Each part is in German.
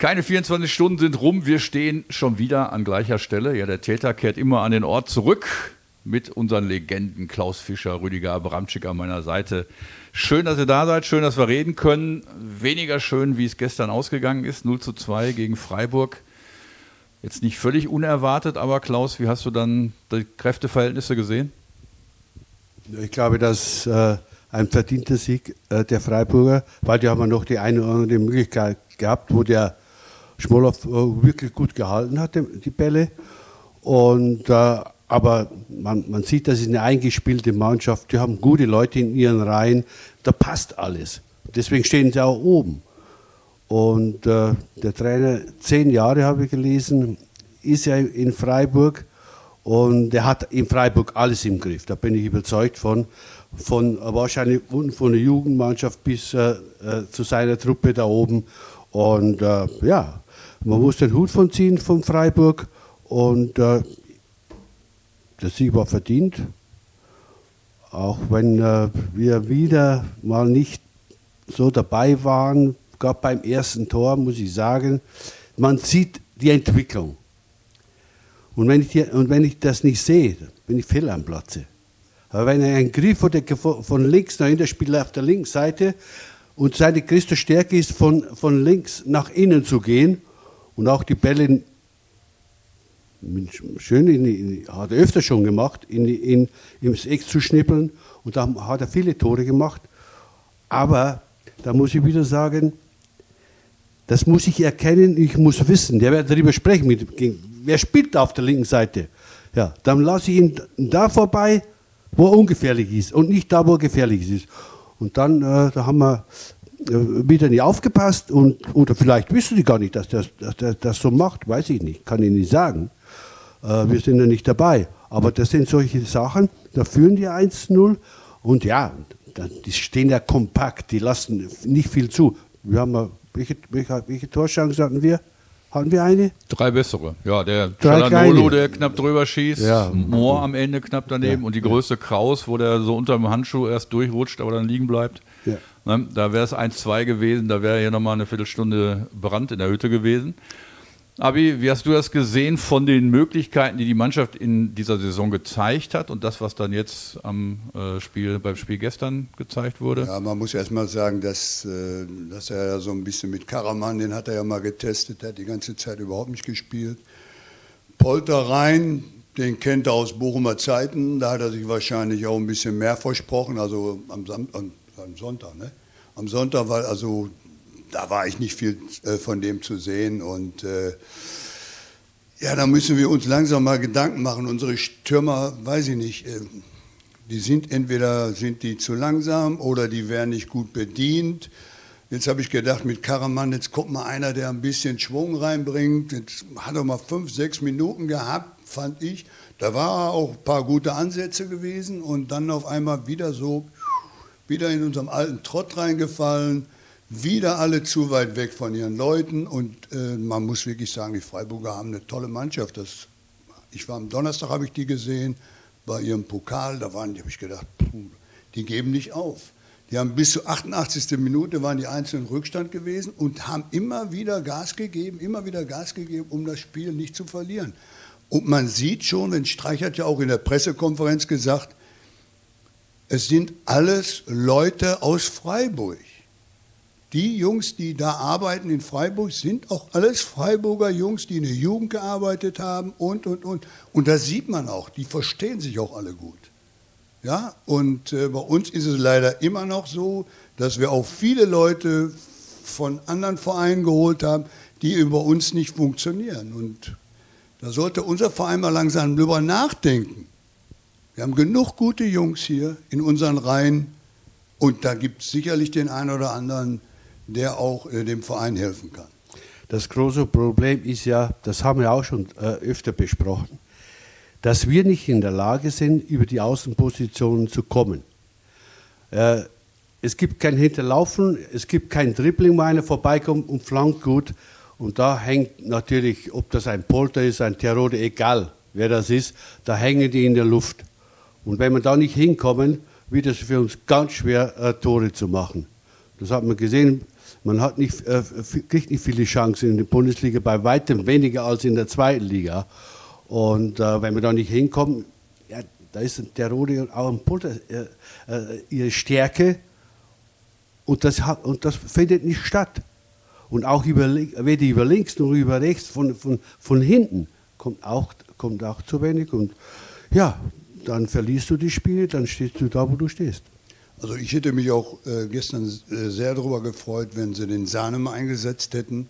Keine 24 Stunden sind rum, wir stehen schon wieder an gleicher Stelle. Ja, der Täter kehrt immer an den Ort zurück mit unseren Legenden Klaus Fischer, Rüdiger Abramczyk an meiner Seite. Schön, dass ihr da seid, schön, dass wir reden können. Weniger schön, wie es gestern ausgegangen ist, 0 zu 2 gegen Freiburg. Jetzt nicht völlig unerwartet, aber Klaus, wie hast du dann die Kräfteverhältnisse gesehen? Ich glaube, dass äh, ein verdienter Sieg äh, der Freiburger, weil die haben noch die eine oder andere Möglichkeit gehabt, wo der Schmolow äh, wirklich gut gehalten hat, die Bälle. Und, äh, aber man, man sieht, das ist eine eingespielte Mannschaft. Die haben gute Leute in ihren Reihen. Da passt alles. Deswegen stehen sie auch oben. Und äh, der Trainer, zehn Jahre habe ich gelesen, ist ja in Freiburg. Und er hat in Freiburg alles im Griff. Da bin ich überzeugt von. Von wahrscheinlich von der Jugendmannschaft bis äh, äh, zu seiner Truppe da oben. Und äh, ja, man muss den Hut von ziehen von Freiburg und äh, der Sieg war verdient. Auch wenn äh, wir wieder mal nicht so dabei waren, gab beim ersten Tor, muss ich sagen, man sieht die Entwicklung. Und wenn ich, die, und wenn ich das nicht sehe, bin ich fehl am Platze. Aber wenn einen Griff von links nach hinten spielt auf der linken Seite und seine größte Stärke ist, von, von links nach innen zu gehen und auch die Bälle schön, in, in, hat er öfter schon gemacht, in, in, ins Eck zu schnippeln. Und da hat er viele Tore gemacht. Aber da muss ich wieder sagen, das muss ich erkennen, ich muss wissen. Der wird darüber sprechen. Mit, wer spielt da auf der linken Seite? Ja, dann lasse ich ihn da vorbei, wo er ungefährlich ist und nicht da, wo er gefährlich ist. Und dann äh, da haben wir wieder nicht aufgepasst und oder vielleicht wissen die gar nicht, dass der, dass der das so macht, weiß ich nicht, kann ich nicht sagen. Äh, wir sind ja nicht dabei. Aber das sind solche Sachen, da führen die 1-0 und ja, die stehen ja kompakt, die lassen nicht viel zu. Wir haben welche, welche, welche Torchancen hatten wir? Hatten wir eine? Drei bessere. Ja, der Chalanolo, der knapp drüber schießt, ja. Mohr am Ende knapp daneben ja. und die größte Kraus, wo der so unter dem Handschuh erst durchrutscht, aber dann liegen bleibt. Ja. Ne, da wäre es 1-2 gewesen, da wäre hier nochmal eine Viertelstunde Brand in der Hütte gewesen. Abi, wie hast du das gesehen von den Möglichkeiten, die die Mannschaft in dieser Saison gezeigt hat und das, was dann jetzt am äh, Spiel, beim Spiel gestern gezeigt wurde? Ja, man muss erst mal sagen, dass, äh, dass er ja so ein bisschen mit Karaman, den hat er ja mal getestet, der hat die ganze Zeit überhaupt nicht gespielt. Polter rein, den kennt er aus Bochumer Zeiten, da hat er sich wahrscheinlich auch ein bisschen mehr versprochen, also am, Sam am am Sonntag, ne? Am Sonntag war also, da war ich nicht viel äh, von dem zu sehen und äh, ja, da müssen wir uns langsam mal Gedanken machen. Unsere Stürmer, weiß ich nicht, äh, die sind entweder sind die zu langsam oder die werden nicht gut bedient. Jetzt habe ich gedacht, mit Karaman, jetzt kommt mal einer, der ein bisschen Schwung reinbringt. Jetzt hat er mal fünf, sechs Minuten gehabt, fand ich. Da war auch ein paar gute Ansätze gewesen und dann auf einmal wieder so wieder in unserem alten Trott reingefallen, wieder alle zu weit weg von ihren Leuten und äh, man muss wirklich sagen, die Freiburger haben eine tolle Mannschaft. Das, ich war am Donnerstag, habe ich die gesehen, bei ihrem Pokal, da waren die, habe ich gedacht, puh, die geben nicht auf. Die haben bis zur 88. Minute waren die einzelnen Rückstand gewesen und haben immer wieder Gas gegeben, immer wieder Gas gegeben, um das Spiel nicht zu verlieren. Und man sieht schon, denn Streich hat ja auch in der Pressekonferenz gesagt, es sind alles Leute aus Freiburg. Die Jungs, die da arbeiten in Freiburg, sind auch alles Freiburger Jungs, die in der Jugend gearbeitet haben und, und, und. Und das sieht man auch, die verstehen sich auch alle gut. Ja, und äh, bei uns ist es leider immer noch so, dass wir auch viele Leute von anderen Vereinen geholt haben, die über uns nicht funktionieren. Und da sollte unser Verein mal langsam drüber nachdenken. Wir haben genug gute Jungs hier in unseren Reihen und da gibt es sicherlich den einen oder anderen, der auch äh, dem Verein helfen kann. Das große Problem ist ja, das haben wir auch schon äh, öfter besprochen, dass wir nicht in der Lage sind, über die Außenpositionen zu kommen. Äh, es gibt kein Hinterlaufen, es gibt kein Dribbling, wo einer vorbeikommt und flankt gut. Und da hängt natürlich, ob das ein Polter ist, ein Terode, egal wer das ist, da hängen die in der Luft. Und wenn wir da nicht hinkommen, wird es für uns ganz schwer, äh, Tore zu machen. Das hat man gesehen Man hat nicht, äh, kriegt nicht viele Chancen in der Bundesliga, bei weitem weniger als in der zweiten Liga. Und äh, wenn wir da nicht hinkommen, ja, da ist der Rode auch ein Pulter, äh, äh, ihre Stärke und das, hat, und das findet nicht statt. Und auch über, weder über links noch über rechts, von, von, von hinten kommt auch, kommt auch zu wenig. Und ja, dann verlierst du die Spiele, dann stehst du da, wo du stehst. Also ich hätte mich auch äh, gestern äh, sehr darüber gefreut, wenn sie den Sahnem eingesetzt hätten.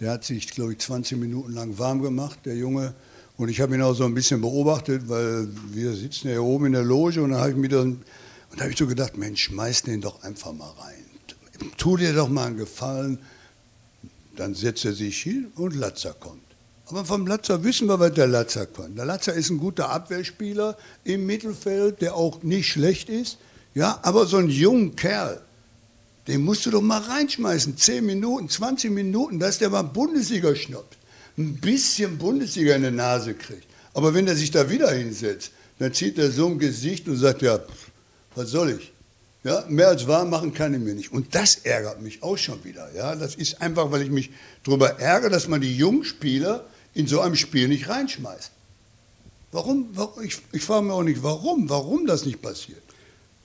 Der hat sich, glaube ich, 20 Minuten lang warm gemacht, der Junge. Und ich habe ihn auch so ein bisschen beobachtet, weil wir sitzen hier oben in der Loge und da habe ich mir dann, und da habe ich so gedacht, Mensch, schmeiß den doch einfach mal rein. Tu dir doch mal einen Gefallen. Dann setzt er sich hin und Latzer kommt. Aber vom Latzer wissen wir, was der Latzer kann. Der Latzer ist ein guter Abwehrspieler im Mittelfeld, der auch nicht schlecht ist. Ja, aber so ein junger Kerl, den musst du doch mal reinschmeißen. 10 Minuten, 20 Minuten, dass der mal Bundesliga schnappt. Ein bisschen Bundesliga in die Nase kriegt. Aber wenn er sich da wieder hinsetzt, dann zieht er so ein Gesicht und sagt, ja, was soll ich? Ja, mehr als wahr machen kann ich mir nicht. Und das ärgert mich auch schon wieder. Ja, das ist einfach, weil ich mich darüber ärgere, dass man die jungen Spieler in so einem Spiel nicht reinschmeißt. Warum? ich, ich frage mich auch nicht, warum, warum das nicht passiert.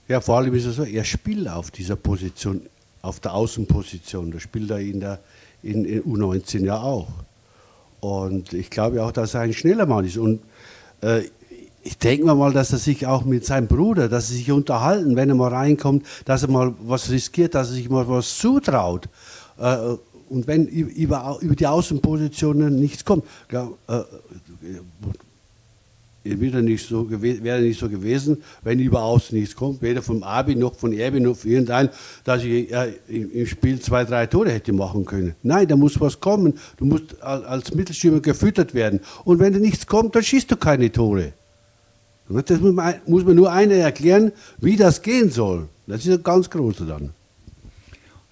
Ja, vor allem ist es so, er spielt auf dieser Position, auf der Außenposition. Das spielt er in der in, in U19 ja auch. Und ich glaube auch, dass er ein schneller Mann ist. Und äh, ich denke mal, dass er sich auch mit seinem Bruder, dass sie sich unterhalten, wenn er mal reinkommt, dass er mal was riskiert, dass er sich mal was zutraut. Äh, und wenn über, über die Außenpositionen nichts kommt, glaub, äh, wäre nicht, so wäre nicht so gewesen, wenn über Außen nichts kommt, weder vom Abi noch von Erbi noch von irgendeinem, dass ich äh, im Spiel zwei, drei Tore hätte machen können. Nein, da muss was kommen. Du musst als Mittelstürmer gefüttert werden. Und wenn da nichts kommt, dann schießt du keine Tore. Das muss man, muss man nur einer erklären, wie das gehen soll. Das ist ein ganz große dann.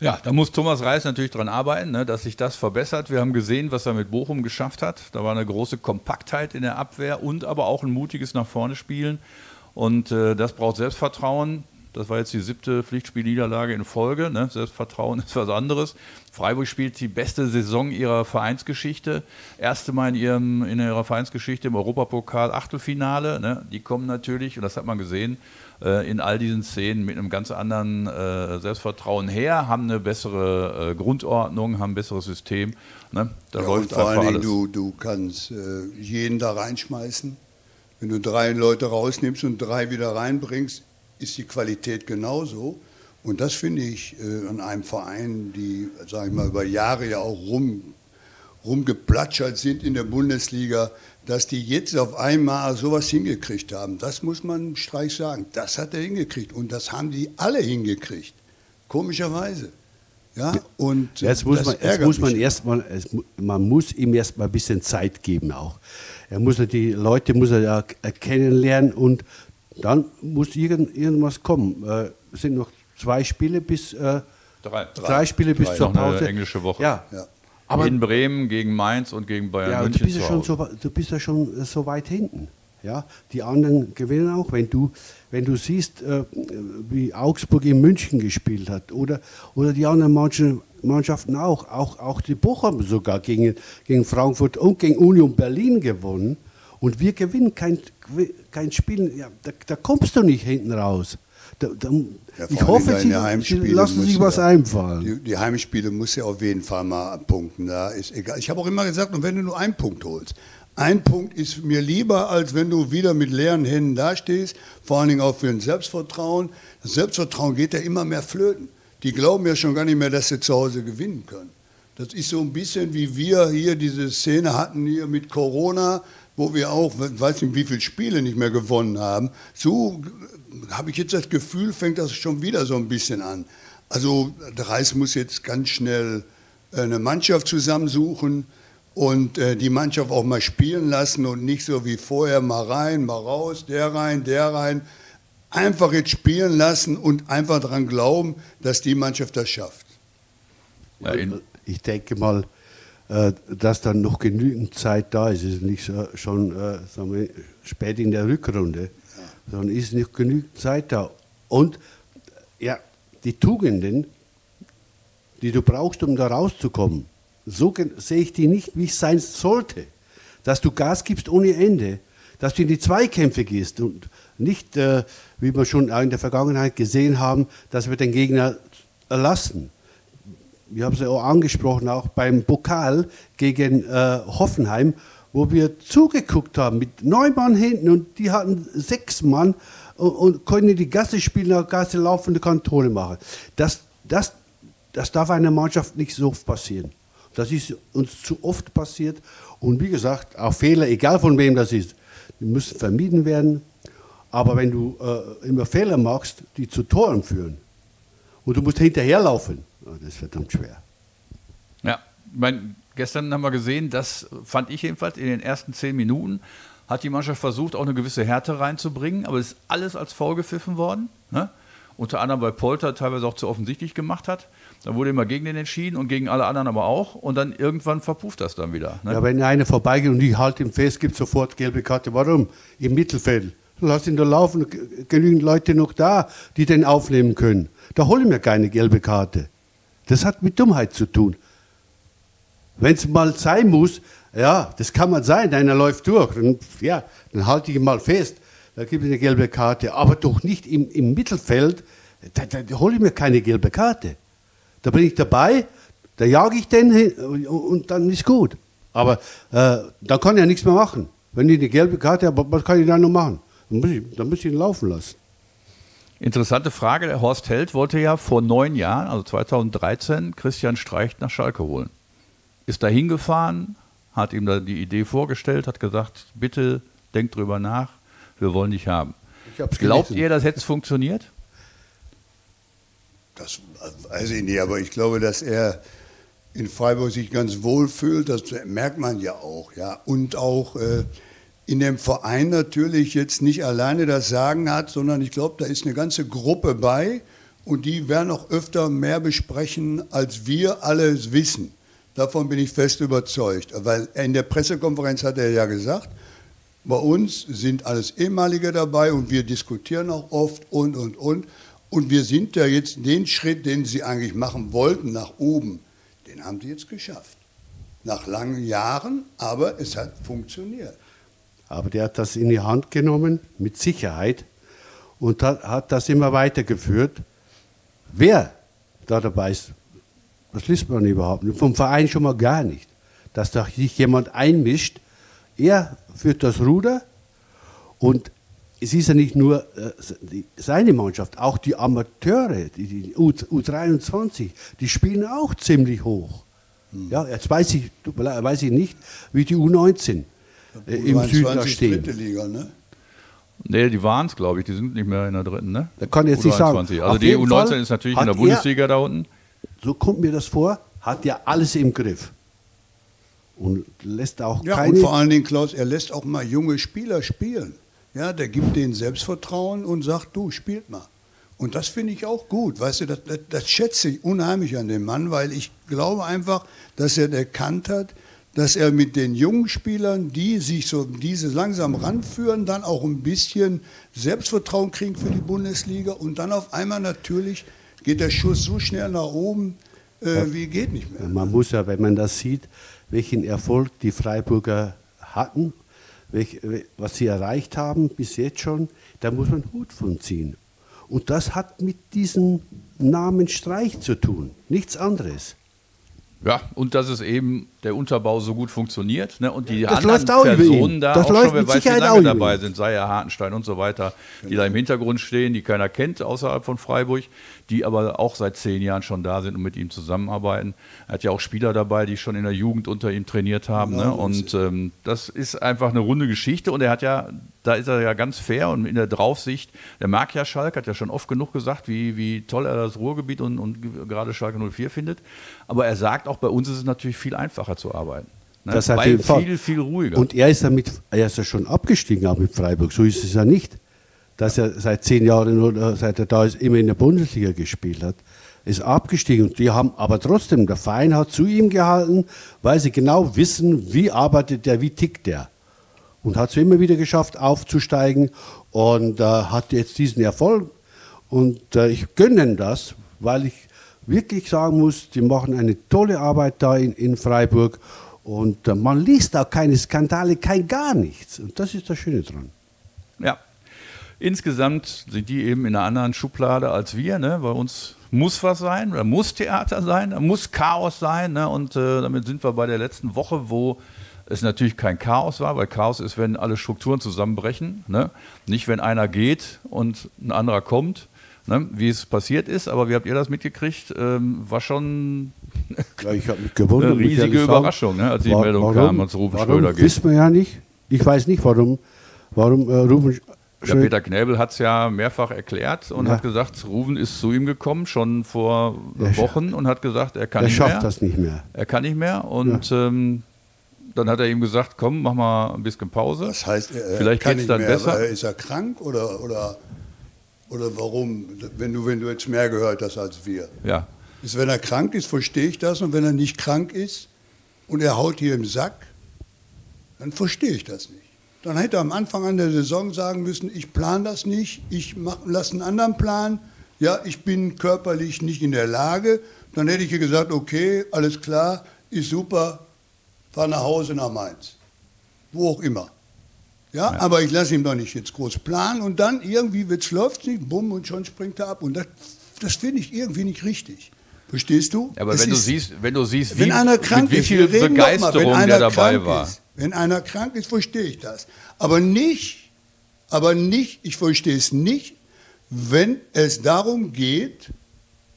Ja, da muss Thomas Reis natürlich dran arbeiten, ne, dass sich das verbessert. Wir haben gesehen, was er mit Bochum geschafft hat. Da war eine große Kompaktheit in der Abwehr und aber auch ein mutiges nach vorne spielen. Und äh, das braucht Selbstvertrauen. Das war jetzt die siebte Pflichtspielniederlage in Folge. Ne? Selbstvertrauen ist was anderes. Freiburg spielt die beste Saison ihrer Vereinsgeschichte. Erste Mal in, ihrem, in ihrer Vereinsgeschichte im Europapokal Achtelfinale. Ne? Die kommen natürlich, und das hat man gesehen, äh, in all diesen Szenen mit einem ganz anderen äh, Selbstvertrauen her, haben eine bessere äh, Grundordnung, haben ein besseres System. Ne? Da ja, läuft vor allen Dingen, du, du kannst äh, jeden da reinschmeißen. Wenn du drei Leute rausnimmst und drei wieder reinbringst, ist die Qualität genauso. Und das finde ich äh, an einem Verein, die, sage ich mal, über Jahre ja auch rum, rumgeplatschert sind in der Bundesliga, dass die jetzt auf einmal sowas hingekriegt haben. Das muss man Streich sagen. Das hat er hingekriegt. Und das haben die alle hingekriegt. Komischerweise. Ja, und jetzt muss man, jetzt muss man erstmal, man muss ihm erstmal ein bisschen Zeit geben auch. Er muss die Leute muss er ja kennenlernen und dann muss irgend, irgendwas kommen. Äh, es sind noch zwei Spiele bis äh, drei. drei Spiele drei. bis zur Pause. Eine englische Woche. Ja. ja. Aber in Bremen gegen Mainz und gegen Bayern ja, München. Du bist, ja schon so, du bist ja schon so weit hinten. Ja, die anderen gewinnen auch. Wenn du, wenn du siehst, äh, wie Augsburg in München gespielt hat oder, oder die anderen Mannschaften auch, auch, auch die Bochum sogar gegen, gegen Frankfurt und gegen Union Berlin gewonnen und wir gewinnen kein, kein Spiel, ja, da, da kommst du nicht hinten raus. Da, da, ja, ich hoffe, Sie, Sie lassen sich was ja, einfallen. Die, die, Heimspiele muss ja auf jeden Fall mal punkten. Da ist egal. Ich habe auch immer gesagt, und wenn du nur einen Punkt holst, ein Punkt ist mir lieber, als wenn du wieder mit leeren Händen dastehst, vor allen Dingen auch für ein Selbstvertrauen. Das Selbstvertrauen geht ja immer mehr flöten. Die glauben ja schon gar nicht mehr, dass sie zu Hause gewinnen können. Das ist so ein bisschen wie wir hier diese Szene hatten hier mit Corona, wo wir auch, weiß nicht, wie viele Spiele nicht mehr gewonnen haben. So habe ich jetzt das Gefühl, fängt das schon wieder so ein bisschen an. Also der Reis muss jetzt ganz schnell äh, eine Mannschaft zusammensuchen und äh, die Mannschaft auch mal spielen lassen und nicht so wie vorher mal rein, mal raus, der rein, der rein. Einfach jetzt spielen lassen und einfach daran glauben, dass die Mannschaft das schafft. Ich denke mal, äh, dass dann noch genügend Zeit da ist. Es ist nicht schon äh, sagen wir, spät in der Rückrunde, sondern ist nicht genügend Zeit da. Und ja, die Tugenden die du brauchst, um da rauszukommen, so sehe ich die nicht, wie es sein sollte. Dass du Gas gibst ohne Ende, dass du in die Zweikämpfe gehst und nicht, äh, wie wir schon in der Vergangenheit gesehen haben, dass wir den Gegner erlassen. Wir haben es ja auch angesprochen, auch beim Pokal gegen äh, Hoffenheim, wo wir zugeguckt haben mit neun Mann hinten und die hatten sechs Mann und, und konnten die Gasse spielen, nach Gasse laufende Kantone machen. Das, das, das darf einer Mannschaft nicht so oft passieren. Das ist uns zu oft passiert. Und wie gesagt, auch Fehler, egal von wem das ist, die müssen vermieden werden. Aber wenn du äh, immer Fehler machst, die zu Toren führen, und du musst hinterherlaufen, das ist verdammt schwer. Ja, mein, gestern haben wir gesehen, das fand ich jedenfalls in den ersten zehn Minuten, hat die Mannschaft versucht, auch eine gewisse Härte reinzubringen, aber es ist alles als faul gepfiffen worden. Ne? Unter anderem, weil Polter teilweise auch zu offensichtlich gemacht hat. Da wurde immer gegen den entschieden und gegen alle anderen aber auch. Und dann irgendwann verpufft das dann wieder. Ne? Ja, wenn einer vorbeigeht und ich halte ihn fest, gibt sofort gelbe Karte. Warum? Im Mittelfeld. Lass ihn da laufen, genügend Leute noch da, die den aufnehmen können. Da hole ich mir keine gelbe Karte. Das hat mit Dummheit zu tun. Wenn es mal sein muss, ja, das kann man sein, einer läuft durch, dann, ja, dann halte ich ihn mal fest, da gibt es eine gelbe Karte, aber doch nicht im, im Mittelfeld, da, da, da hole ich mir keine gelbe Karte. Da bin ich dabei, da jage ich den hin und, und dann ist gut. Aber äh, da kann ja nichts mehr machen. Wenn ich eine gelbe Karte habe, was kann ich da noch machen? Dann muss ich, dann muss ich ihn laufen lassen. Interessante Frage. Der Horst Held wollte ja vor neun Jahren, also 2013, Christian Streich nach Schalke holen. Ist da hingefahren, hat ihm da die Idee vorgestellt, hat gesagt, bitte denkt drüber nach, wir wollen dich haben. Glaubt ihr, das hätte funktioniert? Das weiß ich nicht, aber ich glaube, dass er in Freiburg sich ganz wohl fühlt, das merkt man ja auch. Ja. Und auch äh, in dem Verein natürlich jetzt nicht alleine das Sagen hat, sondern ich glaube, da ist eine ganze Gruppe bei und die werden auch öfter mehr besprechen, als wir alles wissen. Davon bin ich fest überzeugt. Weil in der Pressekonferenz hat er ja gesagt, bei uns sind alles ehemalige dabei und wir diskutieren auch oft und, und, und. Und wir sind ja jetzt den Schritt, den sie eigentlich machen wollten, nach oben, den haben sie jetzt geschafft. Nach langen Jahren, aber es hat funktioniert. Aber der hat das in die Hand genommen, mit Sicherheit, und hat, hat das immer weitergeführt. Wer da dabei ist, das liest man überhaupt nicht. Vom Verein schon mal gar nicht. Dass da sich jemand einmischt. Er führt das Ruder und es ist ja nicht nur äh, seine Mannschaft, auch die Amateure, die, die U, U23, die spielen auch ziemlich hoch. Hm. Ja, jetzt weiß ich, weiß ich nicht, wie die U19 äh, im Süden da stehen. Dritte Liga, ne? Nee, die waren es, glaube ich. Die sind nicht mehr in der dritten, ne? Da kann ich jetzt nicht sagen. Also Auf die U19 Fall ist natürlich in der Bundesliga da unten. So kommt mir das vor, hat ja alles im Griff. Und lässt auch ja, keine... und vor allen Dingen, Klaus, er lässt auch mal junge Spieler spielen. Ja, der gibt denen Selbstvertrauen und sagt, du, spielt mal. Und das finde ich auch gut. Weißt du, das, das, das, schätze ich unheimlich an dem Mann, weil ich glaube einfach, dass er erkannt hat, dass er mit den jungen Spielern, die sich so diese langsam ranführen, dann auch ein bisschen Selbstvertrauen kriegen für die Bundesliga und dann auf einmal natürlich geht der Schuss so schnell nach oben, äh, wie geht nicht mehr. Man muss ja, wenn man das sieht, welchen Erfolg die Freiburger hatten, welch, was sie erreicht haben bis jetzt schon, da muss man Hut von ziehen. Und das hat mit diesem Namen Streich zu tun, nichts anderes. Ja, und dass es eben der Unterbau so gut funktioniert ne? und die das anderen Personen da das auch schon, wer weiß, wie lange dabei sind, sei ja Hartenstein und so weiter, die genau. da im Hintergrund stehen, die keiner kennt außerhalb von Freiburg, die aber auch seit zehn Jahren schon da sind und mit ihm zusammenarbeiten. Er hat ja auch Spieler dabei, die schon in der Jugend unter ihm trainiert haben. Genau, ne? Und ähm, das ist einfach eine runde Geschichte und er hat ja da ist er ja ganz fair und in der Draufsicht, der mag ja Schalke, hat ja schon oft genug gesagt, wie, wie toll er das Ruhrgebiet und, und gerade Schalke 04 findet. Aber er sagt auch, bei uns ist es natürlich viel einfacher zu arbeiten. Ne? Das hat viel, viel, viel ruhiger. Und er ist, damit, er ist ja schon abgestiegen auch mit Freiburg, so ist es ja nicht. Dass er seit zehn Jahren oder seit er da ist, immer in der Bundesliga gespielt hat ist abgestiegen. Und die haben aber trotzdem, der Verein hat zu ihm gehalten, weil sie genau wissen, wie arbeitet der, wie tickt der und hat es immer wieder geschafft, aufzusteigen und äh, hat jetzt diesen Erfolg. Und äh, ich gönne ihm das, weil ich wirklich sagen muss, die machen eine tolle Arbeit da in, in Freiburg und äh, man liest auch keine Skandale, kein gar nichts. Und das ist das Schöne dran. Ja. Insgesamt sind die eben in einer anderen Schublade als wir. Ne? Bei uns muss was sein, da muss Theater sein, da muss Chaos sein. Ne? Und äh, damit sind wir bei der letzten Woche, wo es natürlich kein Chaos war, weil Chaos ist, wenn alle Strukturen zusammenbrechen. Ne? Nicht, wenn einer geht und ein anderer kommt ne, wie es passiert ist. Aber wie habt ihr das mitgekriegt? Ähm, war schon ja, ich mich gewundert, eine riesige Überraschung, ne, als die war, Meldung warum, kam, als Ruben warum Schröder geht. Wissen wir ja nicht. Ich weiß nicht, warum, warum äh, Ruben ja, Peter Knäbel hat es ja mehrfach erklärt und ja. hat gesagt, Ruven ist zu ihm gekommen, schon vor er Wochen, und hat gesagt, er kann er nicht mehr. Er schafft das nicht mehr. Er kann nicht mehr. Und ja. ähm, dann hat er ihm gesagt, komm, mach mal ein bisschen Pause. Das heißt, er, Vielleicht geht es dann mehr, besser. Ist er krank oder, oder oder warum, wenn du, wenn du jetzt mehr gehört hast als wir? Ja. Ist, wenn er krank ist, verstehe ich das. Und wenn er nicht krank ist und er haut hier im Sack, dann verstehe ich das nicht. Dann hätte er am Anfang an der Saison sagen müssen, ich plane das nicht, ich lasse einen anderen Plan. Ja, ich bin körperlich nicht in der Lage. Dann hätte ich gesagt, okay, alles klar, ist super, fahr nach Hause nach Mainz. Wo auch immer. Ja, ja. aber ich lasse ihm doch nicht jetzt groß planen und dann irgendwie läuft es nicht, bumm, und schon springt er ab. Und das, das finde ich irgendwie nicht richtig. Verstehst du? Aber wenn, du siehst, wenn du siehst, wie, wenn einer krank mit wie viel ist, Begeisterung mal, der dabei war. Ist, wenn einer krank ist, verstehe ich das. Aber nicht, aber nicht, ich verstehe es nicht, wenn es darum geht,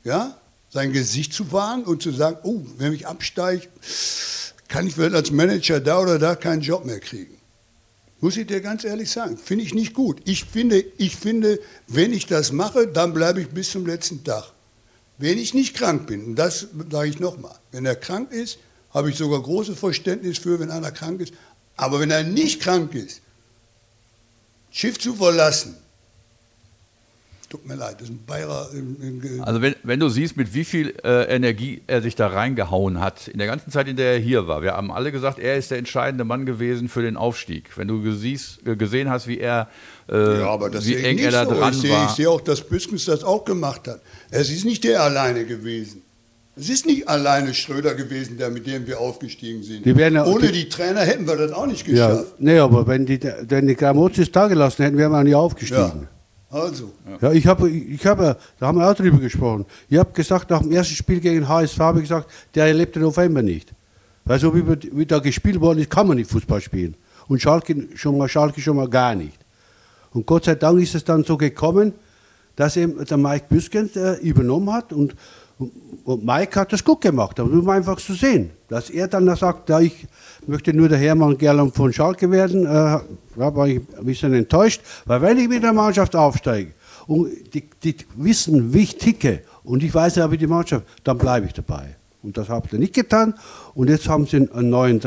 ja, sein Gesicht zu wahren und zu sagen, oh, wenn ich absteige, kann ich vielleicht als Manager da oder da keinen Job mehr kriegen. Muss ich dir ganz ehrlich sagen, finde ich nicht gut. Ich finde, ich finde, wenn ich das mache, dann bleibe ich bis zum letzten Tag. Wenn ich nicht krank bin, und das sage ich nochmal, wenn er krank ist, habe ich sogar großes Verständnis für, wenn einer krank ist. Aber wenn er nicht krank ist, Schiff zu verlassen, Tut mir leid, das ist ein Bayer. also wenn, wenn du siehst, mit wie viel äh, Energie er sich da reingehauen hat, in der ganzen Zeit, in der er hier war. Wir haben alle gesagt, er ist der entscheidende Mann gewesen für den Aufstieg. Wenn du gesiehst, äh, gesehen hast, wie er, äh, ja, wie eng er da so. dran ich war. ich sehe auch, dass Büskens das auch gemacht hat. Es ist nicht der alleine gewesen. Es ist nicht alleine Schröder gewesen, der mit dem wir aufgestiegen sind. Die ja, Ohne die, die, Trainer hätten wir das auch nicht geschafft. Ja, nee, aber wenn die, wenn die Gramozis da gelassen hätten, wären wir nicht aufgestiegen. Ja. Also. Ja, ich habe, ich habe, da haben wir auch drüber gesprochen. Ich habe gesagt, nach dem ersten Spiel gegen HSV habe ich gesagt, der erlebt den November nicht. Weil so wie, wie da gespielt worden ist, kann man nicht Fußball spielen. Und Schalke schon mal, Schalke schon mal gar nicht. Und Gott sei Dank ist es dann so gekommen, dass eben der Mike Büskens äh, übernommen hat und, und, Mike hat das gut gemacht. Muss man einfach so sehen, dass er dann sagt, ja, ich möchte nur der Hermann Gerland von Schalke werden. Äh, da war ich ein bisschen enttäuscht, weil wenn ich mit der Mannschaft aufsteige und die, die wissen, wie ich ticke und ich weiß ja, wie die Mannschaft, dann bleibe ich dabei. Und das habt ihr nicht getan. Und jetzt haben sie einen neuen,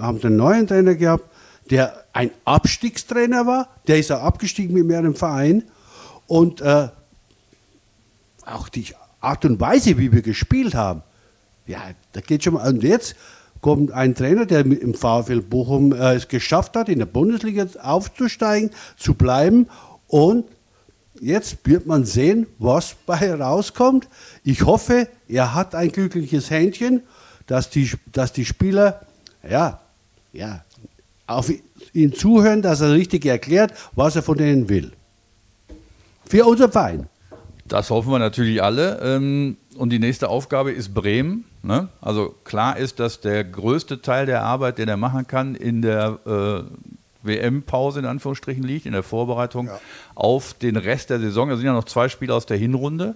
haben sie einen neuen Trainer gehabt, der ein Abstiegstrainer war. Der ist ja abgestiegen mit mehreren Vereinen. Und äh, auch die Art und Weise, wie wir gespielt haben, ja, da geht schon mal. Und jetzt kommt ein Trainer, der im VfL Bochum äh, es geschafft hat, in der Bundesliga aufzusteigen, zu bleiben. Und jetzt wird man sehen, was bei rauskommt. Ich hoffe, er hat ein glückliches Händchen, dass die, dass die Spieler ja, ja, auf ihn zuhören, dass er richtig erklärt, was er von denen will. Für unser Verein. Das hoffen wir natürlich alle. Ähm, und die nächste Aufgabe ist Bremen. Ne? Also klar ist, dass der größte Teil der Arbeit, den er machen kann, in der äh, WM-Pause in Anführungsstrichen liegt, in der Vorbereitung ja. auf den Rest der Saison. Da sind ja noch zwei Spiele aus der Hinrunde.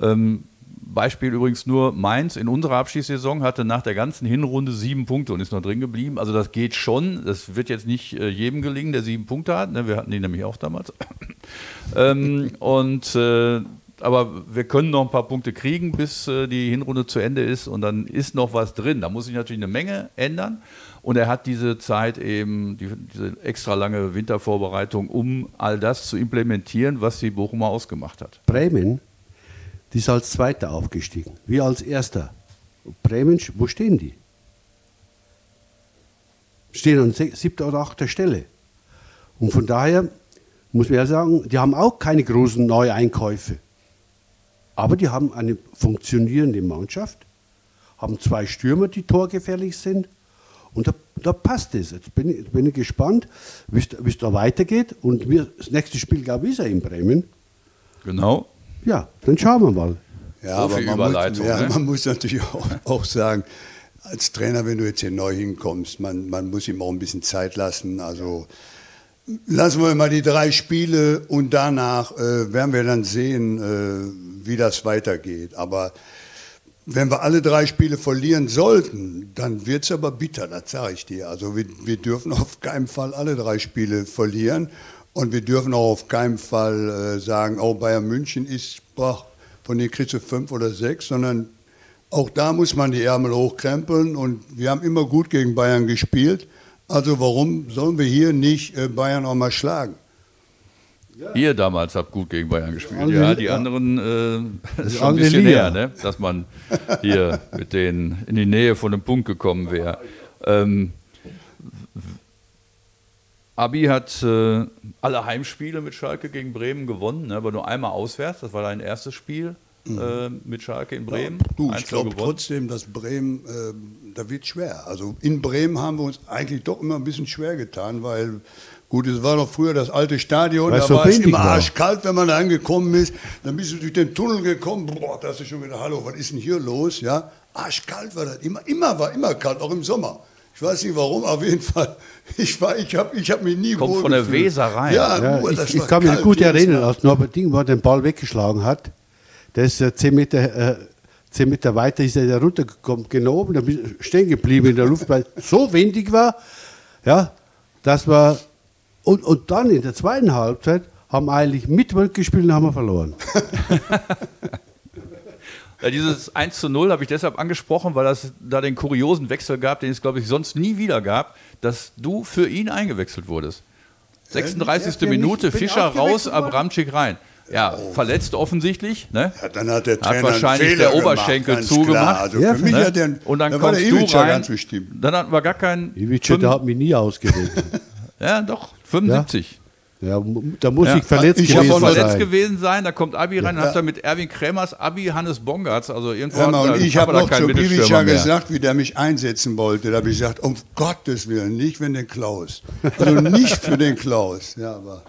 Ähm, Beispiel übrigens nur Mainz in unserer Abschießsaison hatte nach der ganzen Hinrunde sieben Punkte und ist noch drin geblieben. Also das geht schon. Das wird jetzt nicht äh, jedem gelingen, der sieben Punkte hat. Ne? Wir hatten die nämlich auch damals. ähm, und äh, aber wir können noch ein paar Punkte kriegen, bis äh, die Hinrunde zu Ende ist und dann ist noch was drin. Da muss sich natürlich eine Menge ändern und er hat diese Zeit eben, die, diese extra lange Wintervorbereitung, um all das zu implementieren, was die Bochumer ausgemacht hat. Bremen, die ist als Zweiter aufgestiegen, wir als Erster. Bremen, wo stehen die? Stehen an siebter oder achter Stelle. Und von daher muss man ja sagen, die haben auch keine großen Neueinkäufe. Aber die haben eine funktionierende Mannschaft, haben zwei Stürmer, die torgefährlich sind. Und da, da passt es. Jetzt bin ich, bin ich gespannt, wie es da weitergeht. Und wir, das nächste Spiel, glaube ich, ist ja in Bremen. Genau. Ja, dann schauen wir mal. Ja, aber man muss, ja, ne? man muss, natürlich auch, auch, sagen, als Trainer, wenn du jetzt hier neu hinkommst, man, man muss ihm auch ein bisschen Zeit lassen. Also lassen wir mal die drei Spiele und danach äh, werden wir dann sehen, äh, wie das weitergeht. Aber wenn wir alle drei Spiele verlieren sollten, dann wird es aber bitter, das sage ich dir. Also wir, wir, dürfen auf keinen Fall alle drei Spiele verlieren und wir dürfen auch auf keinen Fall äh, sagen, oh Bayern München ist, boah, von den kriegst du fünf oder sechs, sondern auch da muss man die Ärmel hochkrempeln und wir haben immer gut gegen Bayern gespielt. Also warum sollen wir hier nicht äh, Bayern auch mal schlagen? Ja. Ihr damals habt gut gegen Bayern gespielt. Alle, ja, die anderen äh, ist schon ein bisschen näher, ne? dass man hier mit denen in die Nähe von einem Punkt gekommen wäre. Ähm, Abi hat äh, alle Heimspiele mit Schalke gegen Bremen gewonnen, ne? aber nur einmal auswärts. Das war dein erstes Spiel mhm. äh, mit Schalke in Bremen. Ja, du, ich glaube trotzdem, dass Bremen, äh, da wird schwer. Also in Bremen haben wir uns eigentlich doch immer ein bisschen schwer getan, weil Gut, es war noch früher das alte Stadion, Weil da war es immer arschkalt, wenn man da angekommen ist. Dann bist du durch den Tunnel gekommen, boah, da hast du schon wieder, hallo, was ist denn hier los? Ja, arschkalt war das, immer, immer war immer kalt, auch im Sommer. Ich weiß nicht warum, auf jeden Fall. Ich, war, ich habe ich hab mich nie Kommt von der Weser rein. Ja, ja ich, ich kann mich gut erinnern, als Norbert Dingmann den Ball weggeschlagen hat. Der ist äh, 10 Meter, äh, 10 Meter weiter ist er da runtergekommen, genau oben, dann stehen geblieben in der Luft, weil es so windig war. Ja, das war und, und dann in der zweiten Halbzeit haben wir eigentlich mit gespielt und haben wir verloren. Ja, dieses 1 zu 0 habe ich deshalb angesprochen, weil es da den kuriosen Wechsel gab, den es, glaube ich, sonst nie wieder gab, dass du für ihn eingewechselt wurdest. 36. Äh, Minute, Fischer raus, Abramczyk rein. Ja, oh. verletzt offensichtlich. Ne? Ja, dann hat der Trainer hat wahrscheinlich der Oberschenkel gemacht, zugemacht. Also ja, für mich ne? hat der, und dann kommst du rein. Dann hatten wir gar keinen. Ivica, der hat mich nie ausgewählt. Ja, doch, 75. Ja, da muss ja, ich verletzt ich gewesen sein. verletzt gewesen sein. Da kommt Abi rein, ja. hat er mit Erwin Kremers Abi Hannes Bongartz. Also irgendwo ja, und ich habe noch zu Bibica gesagt, wie der mich einsetzen wollte. Da habe ich gesagt, um Gottes Willen, nicht für den Klaus. Also nicht für den Klaus. Ja, aber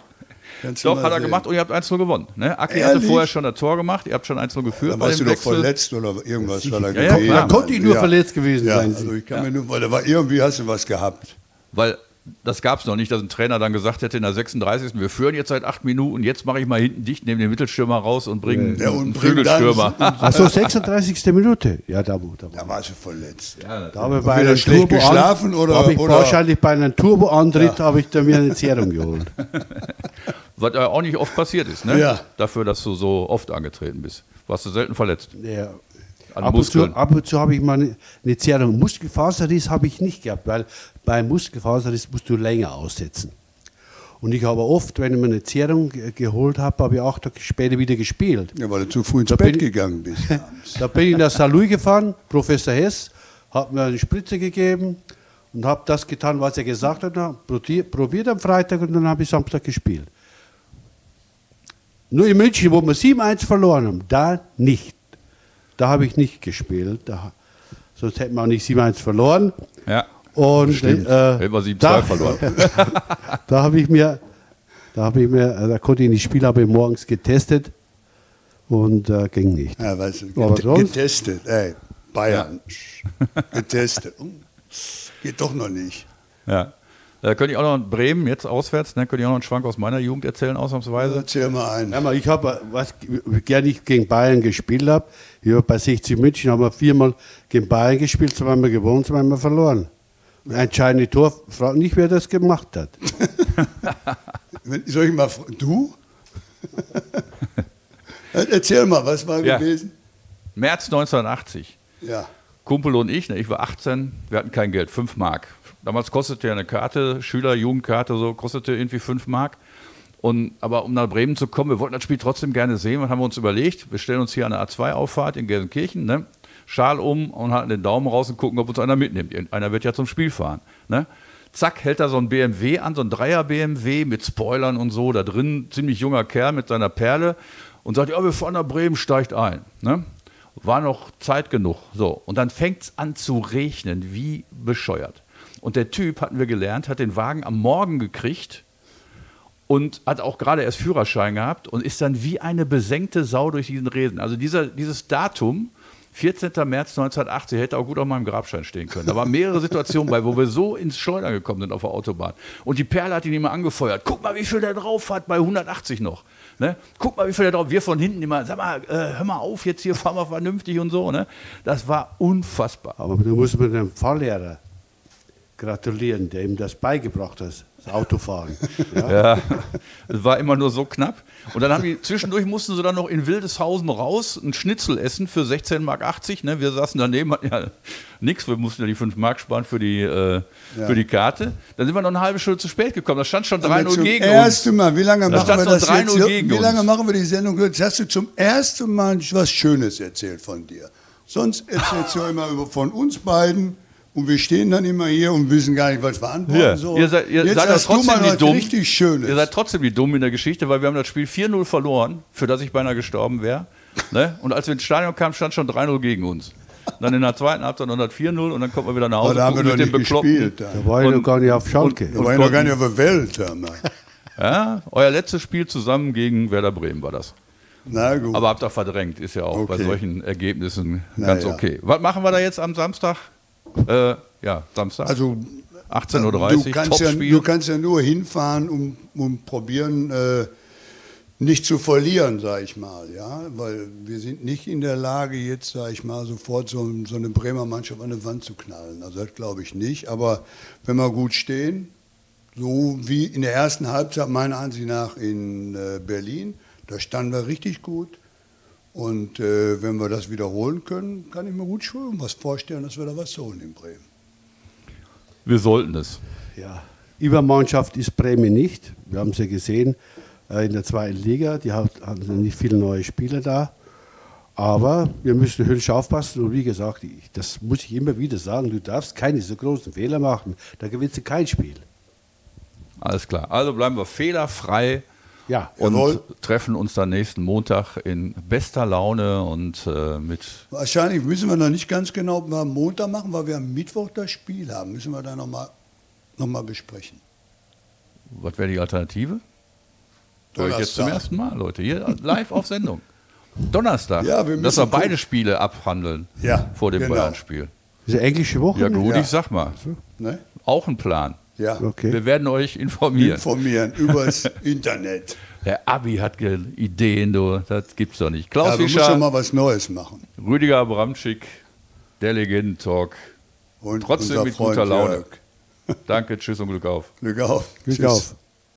doch, hat er sehen. gemacht und ihr habt 1-0 gewonnen. Ne? Aki Ehrlich? hatte vorher schon das Tor gemacht, ihr habt schon 1-0 geführt. Da warst du doch verletzt oder irgendwas. War da ja, ja, da konnte ich nur verletzt gewesen sein. Also ich kann mir nur, weil da war irgendwie hast du was gehabt. Weil das gab es noch nicht, dass ein Trainer dann gesagt hätte in der 36. Wir führen jetzt seit acht Minuten, jetzt mache ich mal hinten dicht, nehme den Mittelstürmer raus und bringe ja, einen Flügelstürmer. Achso, 36. Minute. Ja, da, da, da war sie verletzt. Ja, da habe ich bei einem schlecht Turbo geschlafen oder, habe ich oder? wahrscheinlich bei einem Turbo-Antritt ja. habe ich da mir eine Zehrung geholt. Was auch nicht oft passiert ist, ne? Ja. Dafür, dass du so oft angetreten bist. Warst du selten verletzt. Ja, ab und, zu, ab und zu habe ich mal eine, eine Zerrung. Muskelfaserriss habe ich nicht gehabt, weil beim Muskelfaserriss musst du länger aussetzen. Und ich habe oft, wenn ich mir eine Zerrung geholt habe, habe ich auch Tage später wieder gespielt. Ja, weil du zu früh ins da Bett gegangen bist. da bin ich nach Saarlouis gefahren, Professor Hess hat mir eine Spritze gegeben und habe das getan, was er gesagt hat. Probiert, probiert am Freitag und dann habe ich Samstag gespielt. Nur in München, wo wir 7-1 verloren haben, da nicht. Da habe ich nicht gespielt. Da, sonst hätten wir auch nicht 7-1 verloren. Ja. Und Stimmt. Äh, hätten wir 7-2 verloren. da habe ich mir, da habe ich mir, äh, da konnte ich nicht spielen, habe ich morgens getestet und äh, ging nicht. Ja, weißt du, get sonst? getestet, ey, Bayern, ja. getestet. Hm, geht doch noch nicht. Ja. Äh, könnte ich auch noch in Bremen, jetzt auswärts, ne, könnte ich auch noch einen Schwank aus meiner Jugend erzählen, ausnahmsweise? Erzähl mal einen. Ja, ich habe, was gerne ich gegen Bayern gespielt habe, ich habe bei 60 München haben wir viermal gegen Bayern gespielt, zweimal gewonnen, zweimal verloren. Ein entscheidende Tor, frag nicht, wer das gemacht hat. Soll ich mal, du? Erzähl mal, was war ja. gewesen? März 1980. Ja. Kumpel und ich, ne, ich war 18, wir hatten kein Geld, 5 Mark. Damals kostete ja eine Karte, Schüler, Jugendkarte, so kostete irgendwie 5 Mark. Und, aber um nach Bremen zu kommen, wir wollten das Spiel trotzdem gerne sehen. Was haben wir uns überlegt? Wir stellen uns hier an der A2-Auffahrt in Gelsenkirchen, ne? Schal um und halten den Daumen raus und gucken, ob uns einer mitnimmt. Einer wird ja zum Spiel fahren. Ne? Zack, hält da so ein BMW an, so ein Dreier-BMW mit Spoilern und so. Da drin ziemlich junger Kerl mit seiner Perle. und sagt, ja, wir fahren nach Bremen, steigt ein. Ne? War noch Zeit genug. So, und dann fängt es an zu regnen, wie bescheuert. Und der Typ, hatten wir gelernt, hat den Wagen am Morgen gekriegt und hat auch gerade erst Führerschein gehabt und ist dann wie eine besenkte Sau durch diesen Resen. Also dieser, dieses Datum, 14. März 1980, hätte auch gut auf meinem Grabstein stehen können. Da waren mehrere Situationen bei, wo wir so ins Schleudern gekommen sind auf der Autobahn. Und die Perle hat ihn immer angefeuert. Guck mal, wie viel der drauf hat bei 180 noch. Ne? Guck mal, wie viel der drauf. Wir von hinten immer, sag mal, äh, hör mal auf, jetzt hier fahren wir vernünftig und so. Ne? Das war unfassbar. Aber du musst mit dem Fahrlehrer gratulieren, der ihm das beigebracht hat. Das Autofahren. Ja. ja, es war immer nur so knapp. Und dann haben die, zwischendurch mussten sie dann noch in Wildeshausen raus, ein Schnitzel essen für 16,80 Mark. Ne? Wir saßen daneben, hatten ja nichts, wir mussten ja die 5 Mark sparen für die, äh, ja. für die Karte. Dann sind wir noch eine halbe Stunde zu spät gekommen. Da stand schon 3-0 gegen erste uns. Mal, wie lange da machen wir das jetzt? Wie lange uns. machen wir die Sendung? Jetzt hast du zum ersten Mal was Schönes erzählt von dir. Sonst erzählst du immer über von uns beiden und wir stehen dann immer hier und wissen gar nicht, was wir antworten ja. sollen. Ihr seid, ihr Jetzt seid hast trotzdem du mal die dumm. richtig Schönes. Ihr seid trotzdem die Dumm in der Geschichte, weil wir haben das Spiel 4-0 verloren, für das ich beinahe gestorben wäre. Ne? Und als wir ins Stadion kamen, stand schon 3-0 gegen uns. Dann in der zweiten Halbzeit 104-0 und dann kommt man wieder nach Hause. Aber da haben wir noch nicht gespielt. Da, da war ich noch gar nicht auf Schalke. Da war ich noch gar nicht auf der Welt. Ja, euer letztes Spiel zusammen gegen Werder Bremen war das. Na gut. Aber habt ihr verdrängt, ist ja auch okay. bei solchen Ergebnissen Na ganz ja. okay. Was machen wir da jetzt am Samstag? Äh, ja, Samstag. Also 18.30 Uhr, du kannst, ja, du kannst ja nur hinfahren und, und probieren, äh, nicht zu verlieren, sage ich mal. Ja? Weil wir sind nicht in der Lage, jetzt, sage ich mal, sofort so, so eine Bremer Mannschaft an die Wand zu knallen. Also das glaube ich nicht. Aber wenn wir gut stehen, so wie in der ersten Halbzeit meiner Ansicht nach in äh, Berlin, da standen wir richtig gut. Und äh, wenn wir das wiederholen können, kann ich mir gut schon was vorstellen, dass wir da was holen in Bremen. Wir sollten es. Ja, Übermannschaft ist Bremen nicht. Wir haben es ja gesehen äh, in der zweiten Liga. Die haben nicht viele neue Spieler da. Aber wir müssen höllisch aufpassen. Und wie gesagt, das muss ich immer wieder sagen, du darfst keine so großen Fehler machen. Da gewinnst du kein Spiel. Alles klar. Also bleiben wir fehlerfrei ja, und jawohl. treffen uns dann nächsten Montag in bester Laune und äh, mit. Wahrscheinlich müssen wir noch nicht ganz genau am Montag machen, weil wir am Mittwoch das Spiel haben. Müssen wir da nochmal noch mal besprechen. Was wäre die Alternative? Soll ich jetzt zum ersten Mal, Leute. Hier live auf Sendung. Donnerstag. Ja, wir dass wir beide gucken. Spiele abhandeln ja, vor dem genau. Bayern-Spiel. Diese englische Woche? Ja, gut, ja. ich sag mal. Ne? Auch ein Plan. Ja. Okay. Wir werden euch informieren. Informieren übers Internet. Der Abi hat Ideen, du, das gibt's doch nicht. Klaus ja, Fischer. muss ja mal was Neues machen. Rüdiger Abramczyk, der Legendentalk. Und Trotzdem mit Freund guter Laune. Jörg. Danke, tschüss und Glück auf. Glück auf. Glück tschüss. auf.